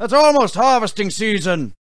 It's almost harvesting season.